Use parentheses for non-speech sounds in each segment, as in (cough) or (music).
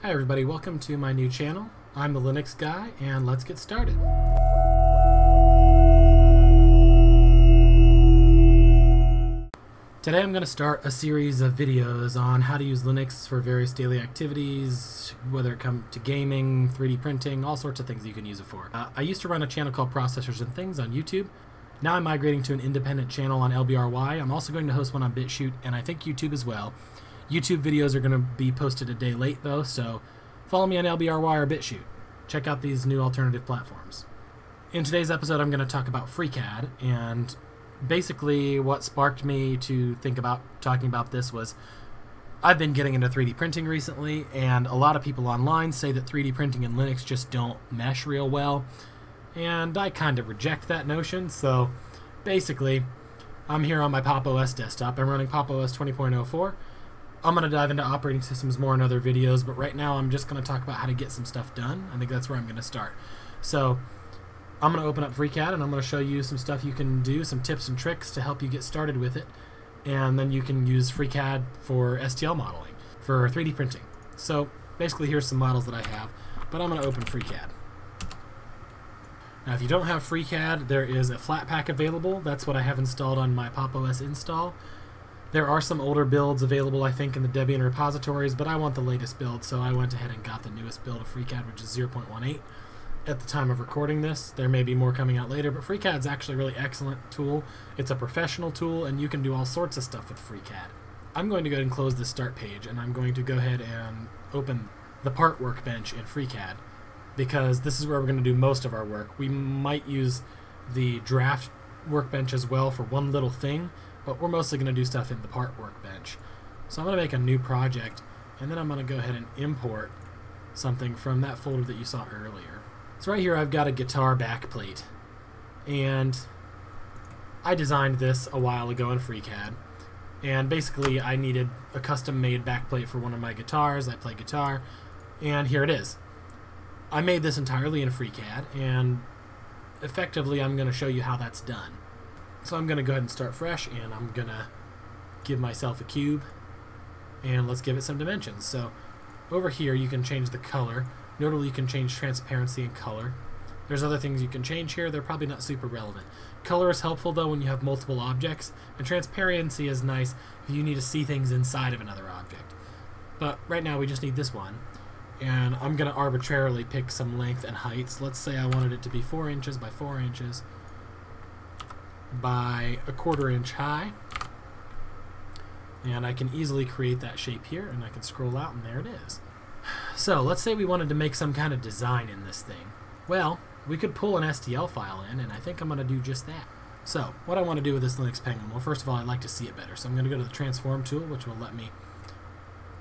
Hi everybody, welcome to my new channel. I'm the Linux guy and let's get started. Today I'm going to start a series of videos on how to use Linux for various daily activities, whether it comes to gaming, 3D printing, all sorts of things you can use it for. Uh, I used to run a channel called Processors and Things on YouTube. Now I'm migrating to an independent channel on LBRY. I'm also going to host one on BitChute and I think YouTube as well. YouTube videos are going to be posted a day late though, so follow me on LBRY or BitChute. Check out these new alternative platforms. In today's episode, I'm going to talk about FreeCAD, and basically what sparked me to think about talking about this was I've been getting into 3D printing recently, and a lot of people online say that 3D printing and Linux just don't mesh real well, and I kind of reject that notion, so basically, I'm here on my Pop! OS desktop. I'm running Pop! OS 20.04, I'm going to dive into operating systems more in other videos, but right now I'm just going to talk about how to get some stuff done. I think that's where I'm going to start. So I'm going to open up FreeCAD and I'm going to show you some stuff you can do, some tips and tricks to help you get started with it. And then you can use FreeCAD for STL modeling, for 3D printing. So basically here's some models that I have, but I'm going to open FreeCAD. Now if you don't have FreeCAD, there is a Flatpak available. That's what I have installed on my Pop! OS install. There are some older builds available, I think, in the Debian repositories, but I want the latest build, so I went ahead and got the newest build of FreeCAD, which is 0.18 at the time of recording this. There may be more coming out later, but FreeCAD is actually a really excellent tool. It's a professional tool, and you can do all sorts of stuff with FreeCAD. I'm going to go ahead and close the start page, and I'm going to go ahead and open the part workbench in FreeCAD, because this is where we're going to do most of our work. We might use the draft workbench as well for one little thing, but we're mostly going to do stuff in the part workbench. So I'm going to make a new project, and then I'm going to go ahead and import something from that folder that you saw earlier. So right here I've got a guitar backplate, and I designed this a while ago in FreeCAD, and basically I needed a custom-made backplate for one of my guitars. I play guitar, and here it is. I made this entirely in FreeCAD, and effectively I'm going to show you how that's done. So I'm going to go ahead and start fresh and I'm going to give myself a cube and let's give it some dimensions. So over here you can change the color. Notably you can change transparency and color. There's other things you can change here. They're probably not super relevant. Color is helpful though when you have multiple objects and transparency is nice if you need to see things inside of another object. But right now we just need this one and I'm going to arbitrarily pick some length and heights. Let's say I wanted it to be 4 inches by 4 inches by a quarter inch high. And I can easily create that shape here, and I can scroll out, and there it is. (sighs) So, let's say we wanted to make some kind of design in this thing. Well, we could pull an STL file in, and I think I'm going to do just that. So, what I want to do with this Linux Penguin, well, first of all, I'd like to see it better. So I'm going to go to the Transform tool, which will let me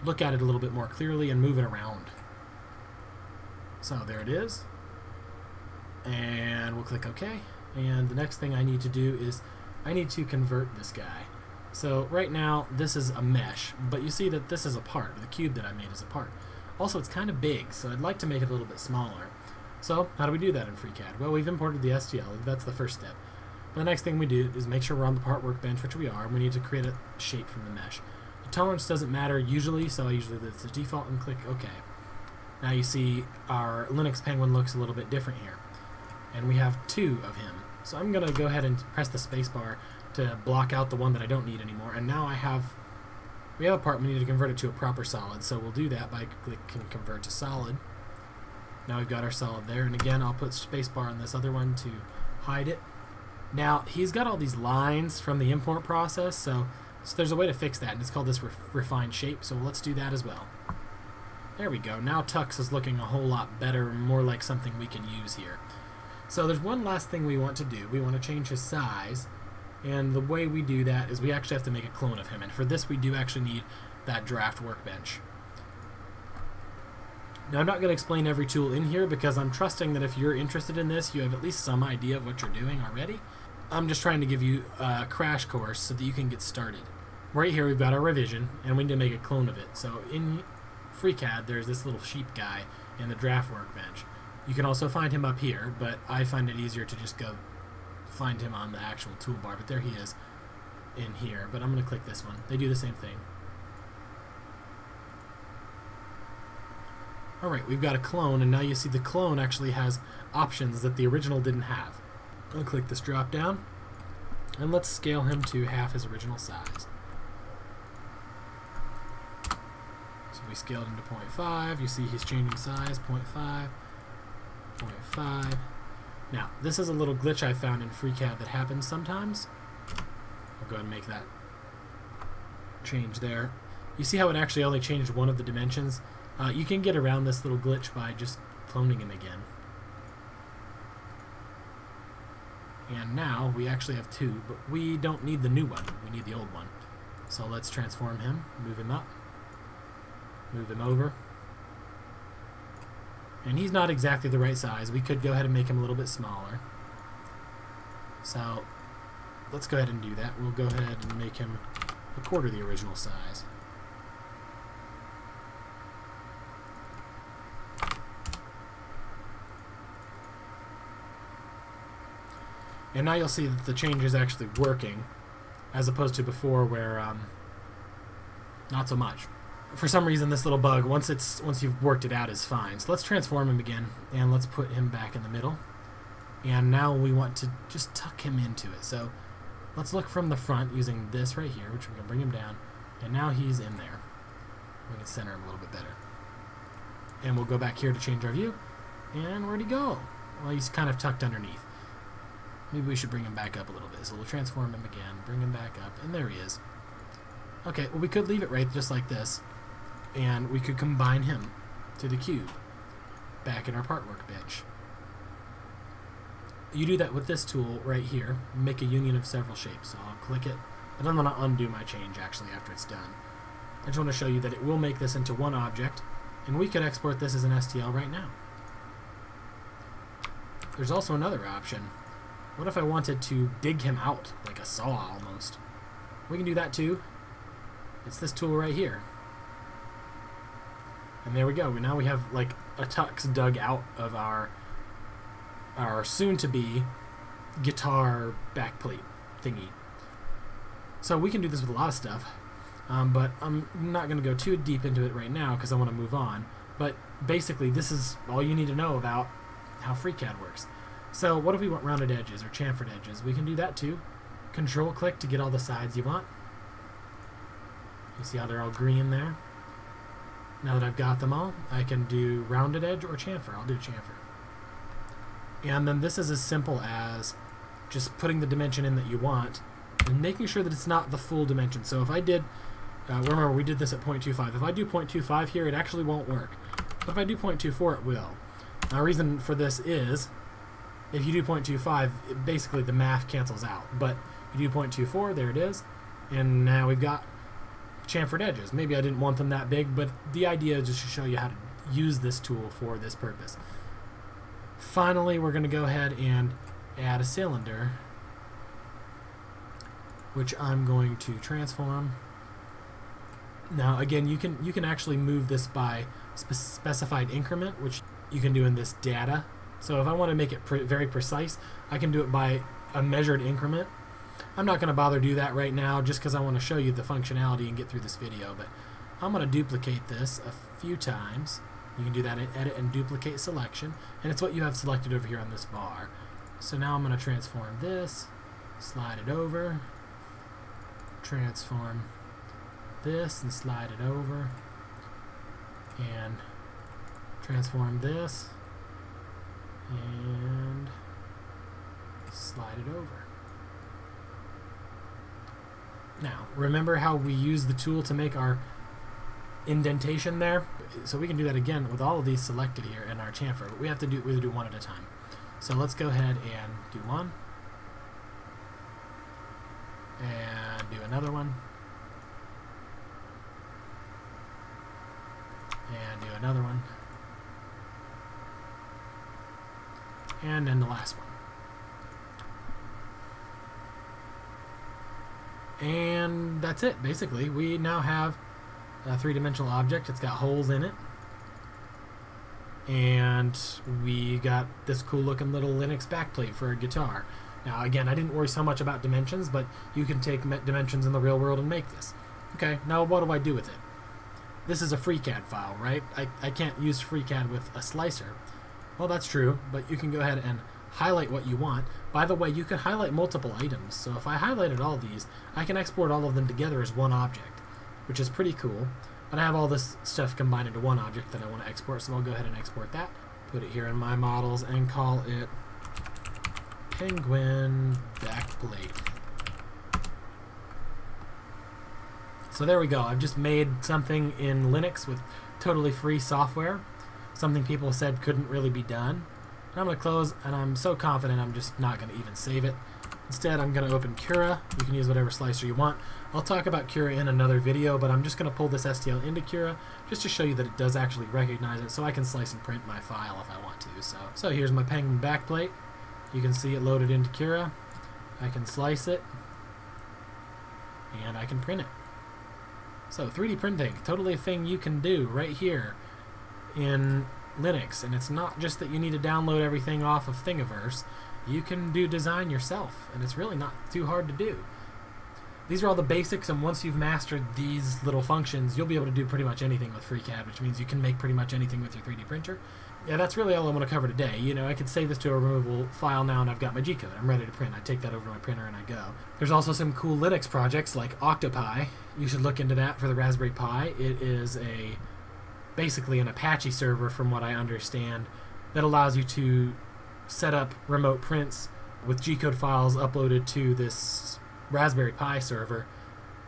look at it a little bit more clearly and move it around. So, there it is. And we'll click OK and the next thing I need to do is I need to convert this guy. So right now this is a mesh, but you see that this is a part. The cube that I made is a part. Also it's kind of big, so I'd like to make it a little bit smaller. So how do we do that in FreeCAD? Well, we've imported the STL. That's the first step. But The next thing we do is make sure we're on the part workbench, which we are, and we need to create a shape from the mesh. The tolerance doesn't matter usually, so I usually do the default and click OK. Now you see our Linux Penguin looks a little bit different here. And we have two of him. So I'm going to go ahead and press the spacebar to block out the one that I don't need anymore. And now I have, we have a part, we need to convert it to a proper solid. So we'll do that by clicking convert to solid. Now we've got our solid there. And again, I'll put spacebar on this other one to hide it. Now, he's got all these lines from the import process, so, so there's a way to fix that, and it's called this ref refine shape, so let's do that as well. There we go. Now Tux is looking a whole lot better, more like something we can use here. So there's one last thing we want to do. We want to change his size. And the way we do that is we actually have to make a clone of him. And for this, we do actually need that draft workbench. Now, I'm not going to explain every tool in here because I'm trusting that if you're interested in this, you have at least some idea of what you're doing already. I'm just trying to give you a crash course so that you can get started. Right here, we've got our revision, and we need to make a clone of it. So in FreeCAD, there's this little sheep guy in the draft workbench. You can also find him up here, but I find it easier to just go find him on the actual toolbar. But there he is in here. But I'm going to click this one. They do the same thing. Alright, we've got a clone, and now you see the clone actually has options that the original didn't have. I'll click this drop down, and let's scale him to half his original size. So we scaled him to 0.5. You see he's changing size, 0.5, 0.5. Now, this is a little glitch I found in FreeCAD that happens sometimes. I'll go ahead and make that change there. You see how it actually only changed one of the dimensions? Uh, you can get around this little glitch by just cloning him again. And now we actually have two, but we don't need the new one. We need the old one. So let's transform him, move him up, move him over. And he's not exactly the right size. We could go ahead and make him a little bit smaller. So let's go ahead and do that. We'll go ahead and make him a quarter the original size. And now you'll see that the change is actually working, as opposed to before where um, not so much. For some reason, this little bug, once it's once you've worked it out, is fine. So let's transform him again, and let's put him back in the middle. And now we want to just tuck him into it. So let's look from the front using this right here, which going to bring him down. And now he's in there. We can center him a little bit better. And we'll go back here to change our view. And where'd he go? Well, he's kind of tucked underneath. Maybe we should bring him back up a little bit. So we'll transform him again, bring him back up, and there he is. Okay, well we could leave it right just like this, and we could combine him to the cube back in our part workbench. You do that with this tool right here, make a union of several shapes. So I'll click it, and I'm going to undo my change actually after it's done. I just want to show you that it will make this into one object, and we could export this as an STL right now. There's also another option what if I wanted to dig him out, like a saw almost? We can do that too. It's this tool right here. And there we go. Now we have like a tux dug out of our our soon-to-be guitar backplate thingy. So we can do this with a lot of stuff, um, but I'm not going to go too deep into it right now because I want to move on. But basically, this is all you need to know about how FreeCAD works. So what if we want rounded edges or chamfered edges? We can do that too. Control click to get all the sides you want. You see how they're all green there? Now that I've got them all, I can do rounded edge or chamfer. I'll do chamfer. And then this is as simple as just putting the dimension in that you want and making sure that it's not the full dimension. So if I did, uh, remember we did this at 0.25. If I do 0.25 here, it actually won't work. But if I do 0.24, it will. Now, the reason for this is if you do 0.25, it, basically the math cancels out. But you do 0.24, there it is. And now we've got chamfered edges. Maybe I didn't want them that big, but the idea is just to show you how to use this tool for this purpose. Finally, we're going to go ahead and add a cylinder, which I'm going to transform. Now, again, you can you can actually move this by spe specified increment, which you can do in this data so if I want to make it pre very precise, I can do it by a measured increment. I'm not going to bother do that right now just because I want to show you the functionality and get through this video, but I'm going to duplicate this a few times. You can do that in edit and duplicate selection, and it's what you have selected over here on this bar. So now I'm going to transform this, slide it over, transform this and slide it over, and transform this, and slide it over. Now, remember how we use the tool to make our indentation there? So we can do that again with all of these selected here in our chamfer, but we have to do, we do one at a time. So let's go ahead and do one. And do another one. And do another one. and then the last one. And that's it, basically. We now have a three-dimensional object. It's got holes in it. And we got this cool-looking little Linux backplate for a guitar. Now, again, I didn't worry so much about dimensions, but you can take dimensions in the real world and make this. Okay, now what do I do with it? this is a FreeCAD file, right? I, I can't use FreeCAD with a slicer. Well, that's true, but you can go ahead and highlight what you want. By the way, you can highlight multiple items, so if I highlighted all these, I can export all of them together as one object, which is pretty cool. But I have all this stuff combined into one object that I want to export, so I'll go ahead and export that. Put it here in my models and call it penguin backplate. So there we go. I've just made something in Linux with totally free software. Something people said couldn't really be done. I'm going to close, and I'm so confident I'm just not going to even save it. Instead, I'm going to open Cura. You can use whatever slicer you want. I'll talk about Cura in another video, but I'm just going to pull this STL into Cura just to show you that it does actually recognize it, so I can slice and print my file if I want to. So, so here's my Penguin backplate. You can see it loaded into Cura. I can slice it, and I can print it. So 3D printing, totally a thing you can do right here in Linux. And it's not just that you need to download everything off of Thingiverse. You can do design yourself, and it's really not too hard to do. These are all the basics, and once you've mastered these little functions, you'll be able to do pretty much anything with FreeCAD, which means you can make pretty much anything with your 3D printer. Yeah, that's really all I want to cover today. You know, I could save this to a removable file now, and I've got my G-code. I'm ready to print. I take that over to my printer, and I go. There's also some cool Linux projects like OctoPi. You should look into that for the Raspberry Pi. It is a basically an Apache server, from what I understand, that allows you to set up remote prints with G-code files uploaded to this Raspberry Pi server.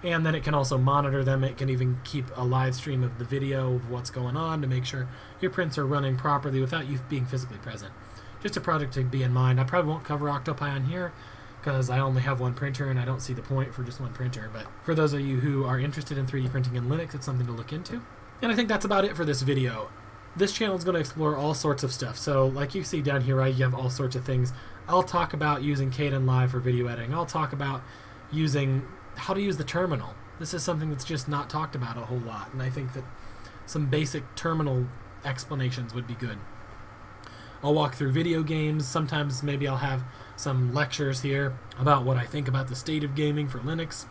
And then it can also monitor them. It can even keep a live stream of the video of what's going on to make sure your prints are running properly without you being physically present. Just a project to be in mind. I probably won't cover OctoPi on here because I only have one printer and I don't see the point for just one printer. But for those of you who are interested in 3D printing in Linux, it's something to look into. And I think that's about it for this video. This channel is going to explore all sorts of stuff. So like you see down here, right, you have all sorts of things. I'll talk about using Kdenlive for video editing. I'll talk about using how to use the terminal. This is something that's just not talked about a whole lot, and I think that some basic terminal explanations would be good. I'll walk through video games. Sometimes maybe I'll have some lectures here about what I think about the state of gaming for Linux.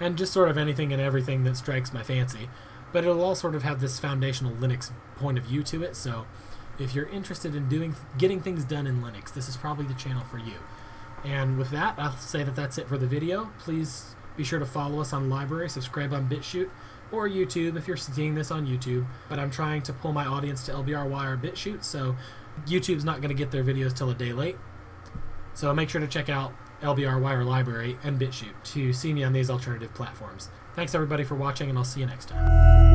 And just sort of anything and everything that strikes my fancy. But it'll all sort of have this foundational Linux point of view to it, so if you're interested in doing getting things done in Linux, this is probably the channel for you. And with that, I'll say that that's it for the video. Please be sure to follow us on LBRY, subscribe on BitChute, or YouTube if you're seeing this on YouTube. But I'm trying to pull my audience to LBRY or BitChute, so YouTube's not going to get their videos till a day late. So make sure to check out LBRY Wire Library, and BitChute to see me on these alternative platforms. Thanks everybody for watching, and I'll see you next time.